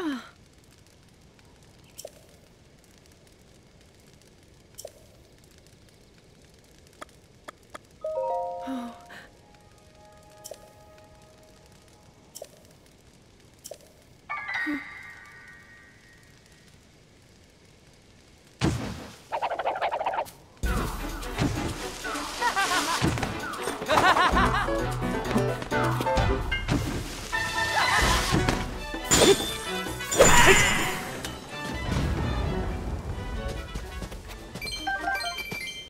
Ah.